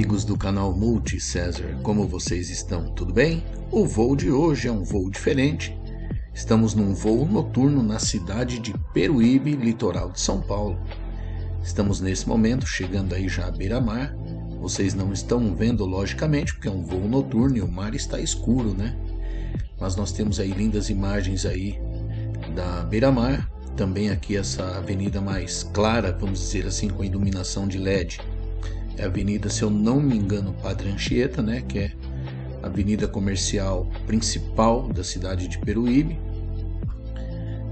amigos do canal Multi César, como vocês estão? Tudo bem? O voo de hoje é um voo diferente. Estamos num voo noturno na cidade de Peruíbe, litoral de São Paulo. Estamos nesse momento chegando aí já à beira-mar. Vocês não estão vendo, logicamente, porque é um voo noturno e o mar está escuro, né? Mas nós temos aí lindas imagens aí da beira-mar. Também aqui essa avenida mais clara, vamos dizer assim, com iluminação de LED é a avenida, se eu não me engano, Padre Anchieta, né, que é a avenida comercial principal da cidade de Peruíbe.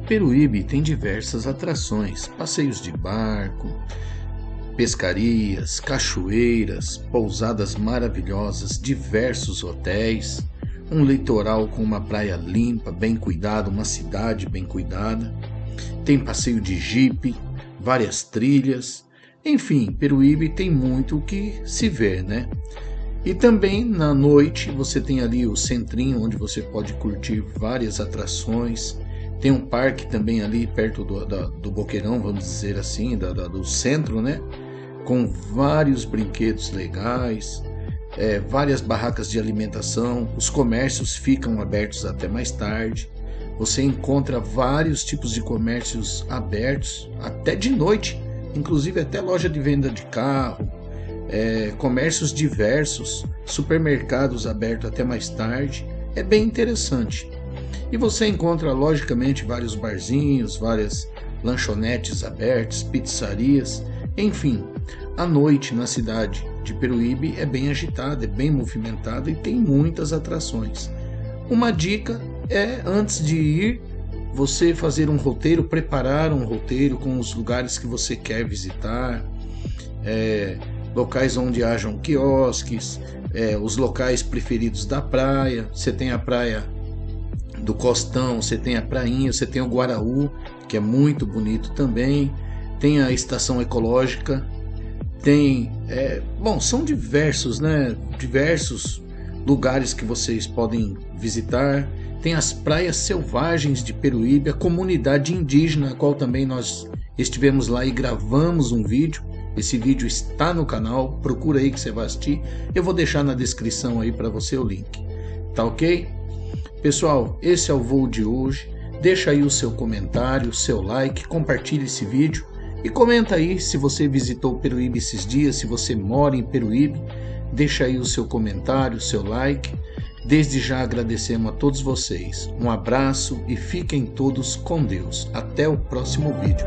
Peruíbe tem diversas atrações, passeios de barco, pescarias, cachoeiras, pousadas maravilhosas, diversos hotéis, um litoral com uma praia limpa, bem cuidada, uma cidade bem cuidada. Tem passeio de jipe, várias trilhas, enfim, Peruíbe tem muito o que se ver, né? E também na noite você tem ali o centrinho onde você pode curtir várias atrações. Tem um parque também ali perto do, da, do Boqueirão, vamos dizer assim, da, da, do centro, né? Com vários brinquedos legais, é, várias barracas de alimentação. Os comércios ficam abertos até mais tarde. Você encontra vários tipos de comércios abertos até de noite inclusive até loja de venda de carro, é, comércios diversos, supermercados abertos até mais tarde. É bem interessante. E você encontra, logicamente, vários barzinhos, várias lanchonetes abertas, pizzarias, enfim. A noite na cidade de Peruíbe é bem agitada, é bem movimentada e tem muitas atrações. Uma dica é, antes de ir, você fazer um roteiro, preparar um roteiro com os lugares que você quer visitar, é, locais onde hajam quiosques, é, os locais preferidos da praia. Você tem a praia do Costão, você tem a Prainha, você tem o Guaraú, que é muito bonito também. Tem a estação ecológica, tem, é, bom, são diversos, né? Diversos lugares que vocês podem visitar. Tem as praias selvagens de Peruíbe, a comunidade indígena, a qual também nós estivemos lá e gravamos um vídeo. Esse vídeo está no canal, procura aí que você vai assistir. Eu vou deixar na descrição aí para você o link. Tá ok? Pessoal, esse é o voo de hoje. Deixa aí o seu comentário, o seu like, compartilhe esse vídeo e comenta aí se você visitou Peruíbe esses dias, se você mora em Peruíbe. Deixa aí o seu comentário, o seu like. Desde já agradecemos a todos vocês. Um abraço e fiquem todos com Deus. Até o próximo vídeo.